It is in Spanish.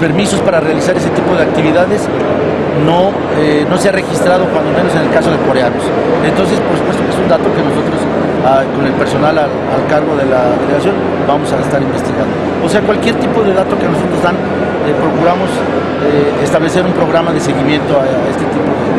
permisos para realizar ese tipo de actividades no, eh, no se ha registrado, cuando menos en el caso de coreanos. Entonces, por supuesto que es un dato que nosotros, ah, con el personal al, al, cargo de la delegación, vamos a estar investigando. O sea, cualquier tipo de dato que nosotros dan, eh, procuramos eh, establecer un programa de seguimiento a, a este tipo de.